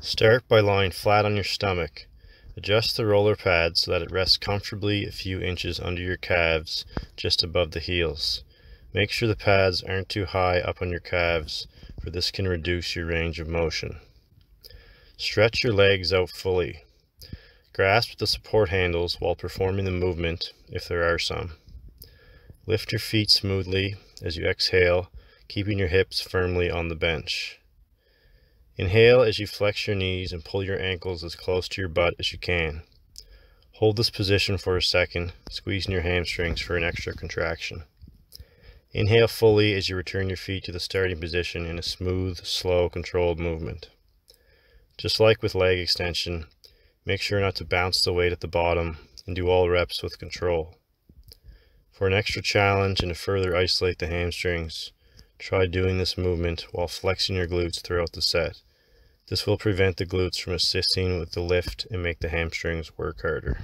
Start by lying flat on your stomach. Adjust the roller pad so that it rests comfortably a few inches under your calves, just above the heels. Make sure the pads aren't too high up on your calves, for this can reduce your range of motion. Stretch your legs out fully. Grasp the support handles while performing the movement, if there are some. Lift your feet smoothly as you exhale, keeping your hips firmly on the bench. Inhale as you flex your knees and pull your ankles as close to your butt as you can. Hold this position for a second, squeezing your hamstrings for an extra contraction. Inhale fully as you return your feet to the starting position in a smooth, slow, controlled movement. Just like with leg extension, make sure not to bounce the weight at the bottom and do all reps with control. For an extra challenge and to further isolate the hamstrings, try doing this movement while flexing your glutes throughout the set. This will prevent the glutes from assisting with the lift and make the hamstrings work harder.